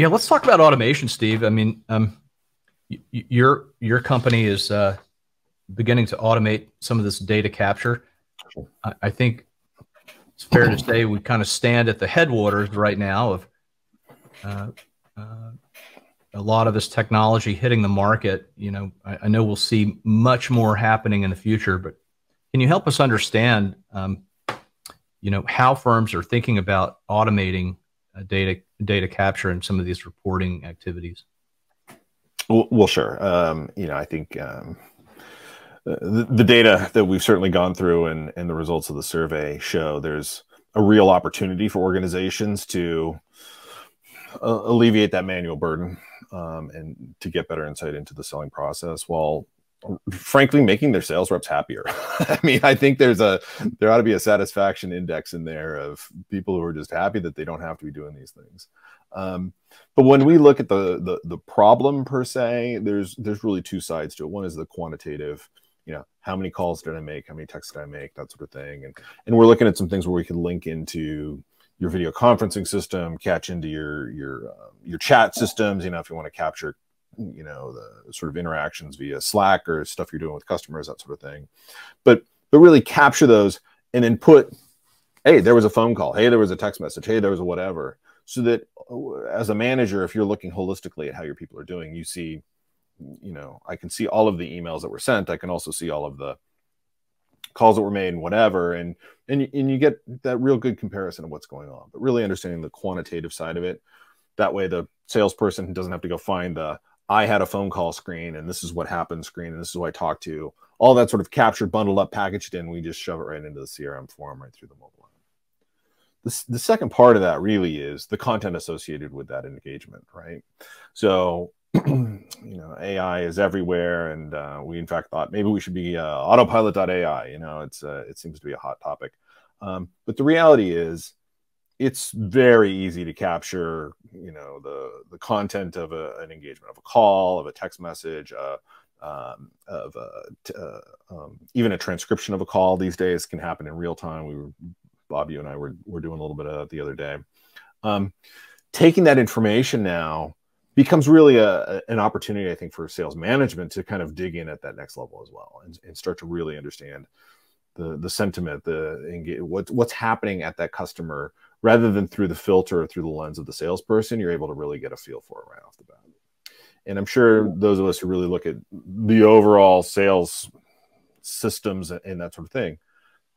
Yeah, let's talk about automation, Steve. I mean, um, your your company is uh, beginning to automate some of this data capture. I, I think it's fair to say we kind of stand at the headwaters right now of uh, uh, a lot of this technology hitting the market. You know, I, I, know we'll see much more happening in the future, but can you help us understand, um, you know, how firms are thinking about automating data data capture and some of these reporting activities? Well, well sure. Um, you know, I think um, the, the, data that we've certainly gone through and, and the results of the survey show there's a real opportunity for organizations to uh, alleviate that manual burden um, and to get better insight into the selling process while frankly making their sales reps happier. I mean i think there's a there ought to be a satisfaction index in there of people who are just happy that they don't have to be doing these things. Um, but when we look at the, the the problem per se there's there's really two sides to it. One is the quantitative you know how many calls did i make? How many texts did i make? That sort of thing. And and we're looking at some things where we can link into your video conferencing system, catch into your your uh, your chat systems. You know, if you want to capture, you know, the sort of interactions via Slack or stuff you're doing with customers, that sort of thing. But but really capture those and then put, hey, there was a phone call. Hey, there was a text message. Hey, there was a whatever. So that uh, as a manager, if you're looking holistically at how your people are doing, you see, you know, I can see all of the emails that were sent. I can also see all of the calls that were made and whatever and and and you get that real good comparison of what's going on but really understanding the quantitative side of it that way the salesperson doesn't have to go find the i had a phone call screen and this is what happened screen and this is who i talked to. All that sort of captured bundled up packaged in we just shove it right into the crm form right through the mobile app. The, the second part of that really is the content associated with that engagement right? So you know, AI is everywhere, and uh, we in fact thought maybe we should be uh, AutoPylot.ai. You know, it's uh, it seems to be a hot topic, um, but the reality is, it's very easy to capture. You know, the the content of a, an engagement, of a call, of a text message, uh, um, of a, uh, um, even a transcription of a call these days can happen in real time. We were Bob, you and I were were doing a little bit of that the other day. Um, taking that information now becomes really a, an opportunity, I think, for sales management to kind of dig in at that next level as well and, and start to really understand the the sentiment, the what, what's happening at that customer, rather than through the filter or through the lens of the salesperson. You're able to really get a feel for it right off the bat. And I'm sure those of us who really look at the overall sales systems and that sort of thing,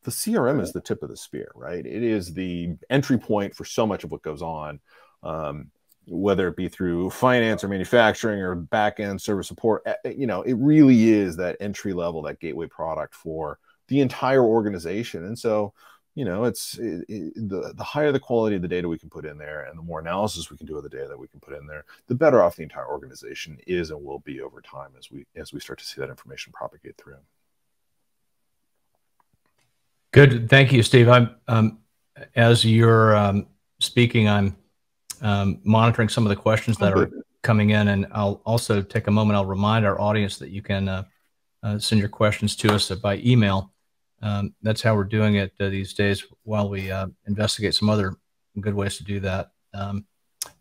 the CRM is the tip of the spear, right? It is the entry point for so much of what goes on. Um, whether it be through finance or manufacturing or back end service support, eh, eh, you know, it really is that entry level, that gateway product for the entire organization. And so, you know, it's it, it, the the higher the quality of the data we can put in there, and the more analysis we can do of the data that we can put in there, the better off the entire organization is and will be over time as we as we start to see that information propagate through. Good, thank you, Steve. I'm um, as you're um, speaking, I'm um, monitoring some of the questions that are coming in. And I'll also take a moment, I'll remind our audience that you can uh, uh, send your questions to us by email. Um, that's how we're doing it uh, these days while we uh, investigate some other good ways to do that. Um,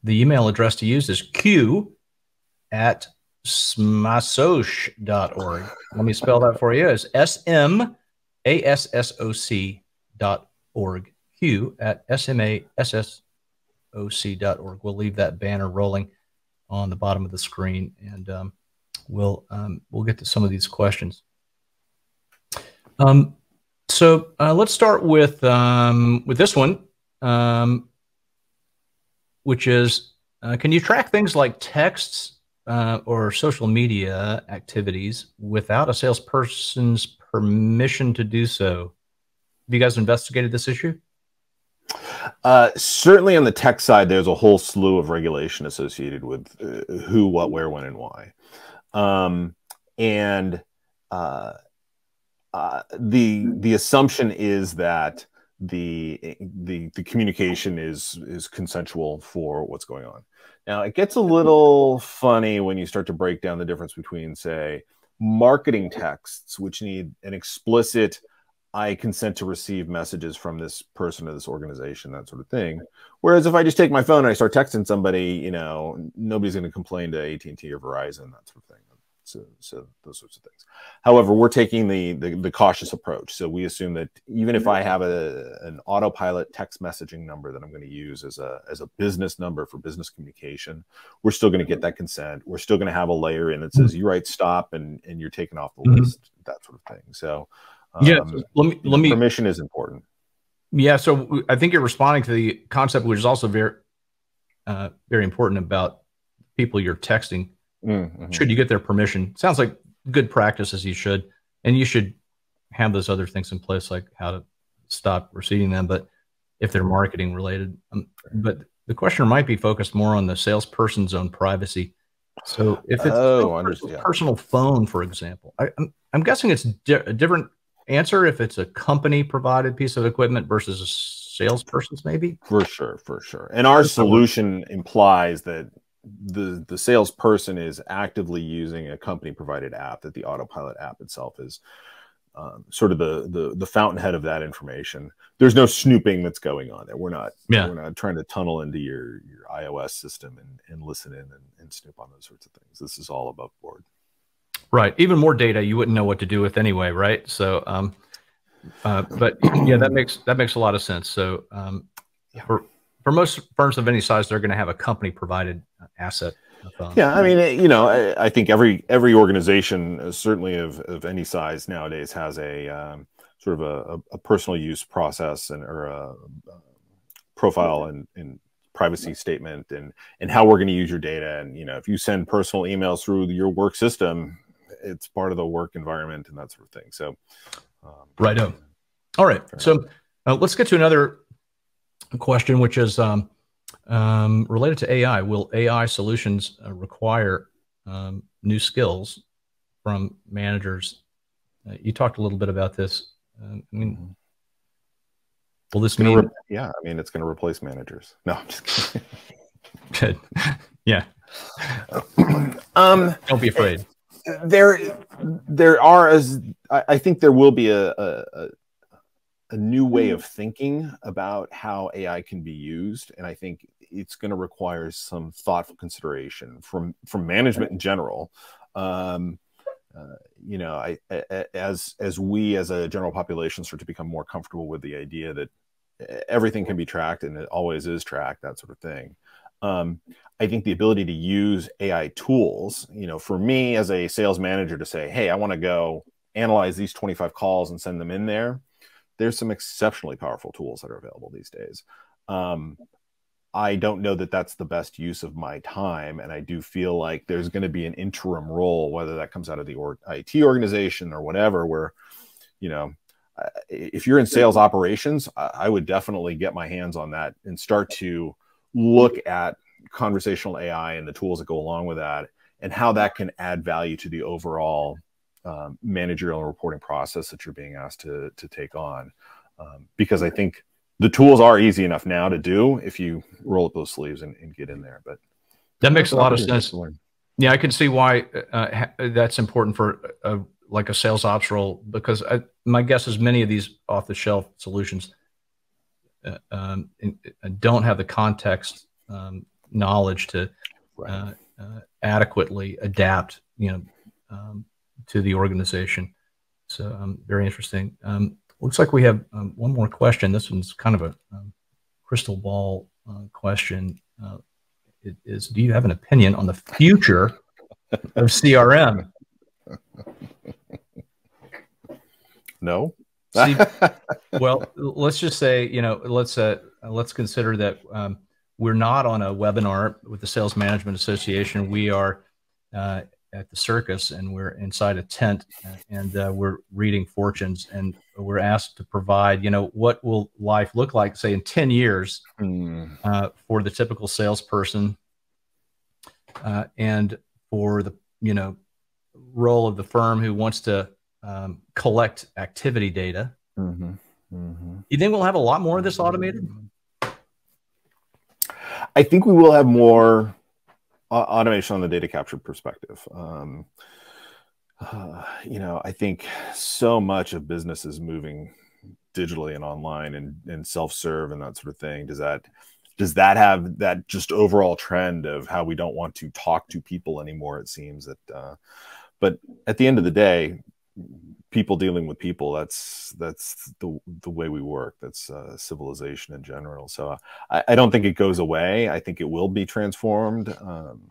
the email address to use is q at smassoc.org. Let me spell that for you. It's S M A S S O C dot org. Q at S M A S S O C dot org. We'll leave that banner rolling on the bottom of the screen, and um, we'll um, we'll get to some of these questions. Um, so uh, let's start with um, with this one, um, which is: uh, Can you track things like texts uh, or social media activities without a salesperson's permission to do so? Have you guys investigated this issue? Uh, certainly on the tech side, there's a whole slew of regulation associated with uh, who, what, where, when, and why. Um, and uh, uh, the the assumption is that the the the communication is is consensual for what's going on. Now it gets a little funny when you start to break down the difference between, say, marketing texts, which need an explicit I consent to receive messages from this person or this organization, that sort of thing. Whereas if I just take my phone and I start texting somebody, you know, nobody's going to complain to AT and T or Verizon, that sort of thing. So, so those sorts of things. However, we're taking the, the, the cautious approach. So we assume that even if I have a an AutoPylot text messaging number that I'm going to use as a as a business number for business communication, we're still going to get that consent. We're still going to have a layer in that says you write stop and and you're taken off the mm-hmm. list, that sort of thing. So um, yeah, let me let me permission is important. Yeah, so I think you're responding to the concept, which is also very uh, very important about people you're texting Mm-hmm. Should you get their permission? Sounds like good practice as you should, and you should have those other things in place, like how to stop receiving them. But if they're marketing related, um, but the question might be focused more on the salesperson's own privacy. So if it's oh, a personal phone, for example, I, am I'm, I'm guessing it's di- a different answer if it's a company provided piece of equipment versus a salesperson's maybe for sure for sure and our solution implies that the the salesperson is actively using a company provided app that the AutoPylot app itself is um, sort of the, the the fountainhead of that information. There's no snooping that's going on there. We're not yeah. we're not trying to tunnel into your your iOS system and, and listen in and, and snoop on those sorts of things. This is all above board. Right. Even more data you wouldn't know what to do with anyway, right? So um uh, but yeah, that makes that makes a lot of sense. So um, yeah. for for most firms of any size, they're going to have a company provided asset. Yeah, I mean, you know, I, I think every every organization, uh, certainly of, of any size nowadays, has a um, sort of a, a, personal use process and or a, a profile and, and privacy statement and and how we're going to use your data. And you know, if you send personal emails through your work system, it's part of the work environment and that sort of thing. So, um, right on. All right, so uh, let's get to another question, which is um, um, related to AI. Will AI solutions uh, require um, new skills from managers? Uh, you talked a little bit about this. Uh, I mean, mm-hmm. will this mean? Re- yeah, I mean, it's going to replace managers. No, I'm just kidding. Good. yeah. um, Don't be afraid. There, there are as I, I think there will be a, a, a new way mm. of thinking about how AI can be used, and I think it's going to require some thoughtful consideration from from management in general. Um, uh, you know, I, as as we as a general population start to become more comfortable with the idea that everything can be tracked and it always is tracked, that sort of thing. Um, I think the ability to use AI tools, you know, for me as a sales manager to say, hey, I want to go analyze these 25 calls and send them in there there's some exceptionally powerful tools that are available these days. Um, I don't know that that's the best use of my time. And I do feel like there's going to be an interim role, whether that comes out of the or- IT organization or whatever, where, you know, if you're in sales operations, I would definitely get my hands on that and start to look at conversational AI and the tools that go along with that and how that can add value to the overall um, managerial reporting process that you're being asked to to take on. Um, because I think the tools are easy enough now to do if you roll up those sleeves and, and get in there. But that makes a lot of sense. Yeah, I can see why uh, that's important for a, like a sales ops role because I, my guess is many of these off the shelf solutions uh, um, uh, don't have the context um, knowledge to uh, uh, adequately adapt. You know, um, to the organization. So um, very interesting. Looks like we have um, one more question. This one's kind of a um, crystal ball uh, question. Uh, it is, do you have an opinion on the future of CRM? No. See, well, let's just say, you know, let's uh, let's consider that um, we're not on a webinar with the Sales Management Association. We are uh, at the circus and we're inside a tent and uh, we're reading fortunes and we're asked to provide you know what will life look like say in 10 years mm. uh, for the typical salesperson uh, and for the you know role of the firm who wants to um, collect activity data mm-hmm. Mm-hmm. you think we'll have a lot more of this automated i think we will have more automation on the data capture perspective. Um, uh, you know, I think so much of business is moving digitally and online and, and self-serve and that sort of thing. Does that does that have that just overall trend of how we don't want to talk to people anymore? It seems that, uh, but at the end of the day, people dealing with people that's that's the the way we work that's uh, civilization in general. So I, I, don't think it goes away. I think it will be transformed. Um,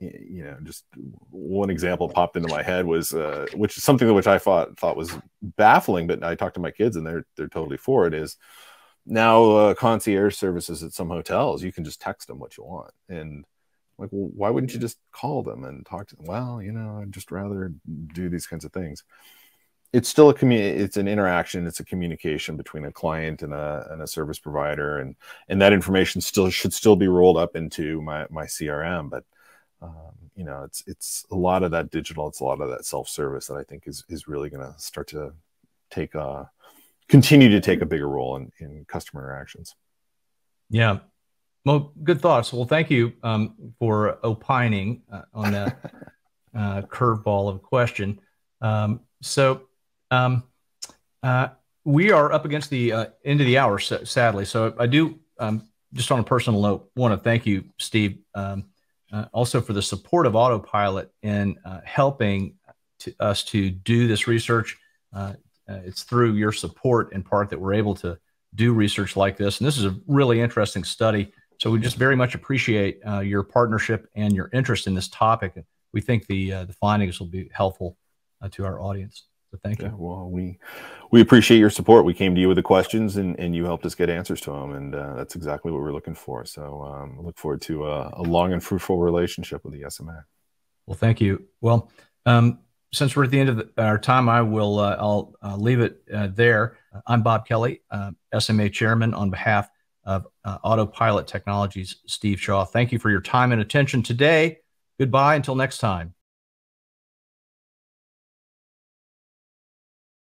you know just one example popped into my head was uh, which is something which i thought thought was baffling but i talked to my kids and they're they're totally for it is now uh, concierge services at some hotels you can just text them what you want. And like well why wouldn't you just call them and talk to them well you know i'd just rather do these kinds of things it's still a community it's an interaction it's a communication between a client and a, and a service provider and and that information still should still be rolled up into my my crm but um, you know it's it's a lot of that digital it's a lot of that self-service that i think is is really going to start to take a continue to take a bigger role in in customer interactions. Yeah. Well good thoughts. Well thank you um, for opining uh, on that uh, curveball of a question. Um, so um, uh, we are up against the uh, end of the hour, sadly. So I do, um, just on a personal note, want to thank you, Steve, um, uh, also for the support of AutoPylot in uh, helping to us to do this research. Uh, uh, it's through your support in part that we're able to do research like this. And this is a really interesting study. So we just very much appreciate your partnership and your interest in this topic. We think the the findings will be helpful to our audience. So thank you. Yeah, well, we we appreciate your support. We came to you with the questions, and, and you helped us get answers to them, and uh, that's exactly what we're looking for. So um, I look forward to a, a, long and fruitful relationship with the SMA. Well, thank you. Well, um, since we're at the end of the, our time, I will uh, I'll uh, leave it uh, there. I'm Bob Kelly, uh, SMA Chairman, on behalf of uh, AutoPylot Technologies. Steve Shaw, thank you for your time and attention today. Goodbye until next time.